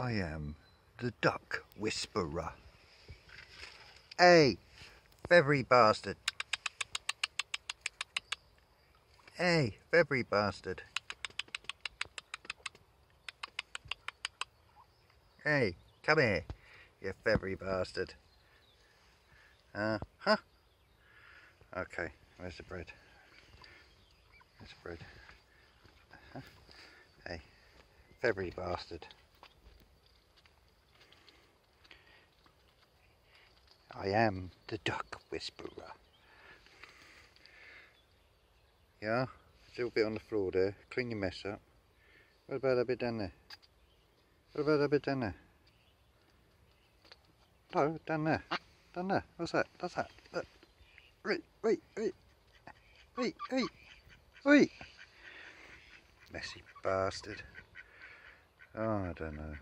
I am the duck whisperer. Hey, feathery bastard. Hey, feathery bastard. Hey, come here, you feathery bastard. Uh huh. Okay, where's the bread? Where's the bread? Uh -huh. Hey, feathery bastard. I am the duck whisperer. Yeah, a bit on the floor there. Clean your mess up. What about that bit down there? What about that bit down there? No, down there. Down there. What's that? What's that? Wait, wait, wait. Wait, wait, wait. Messy bastard. Oh, I don't know.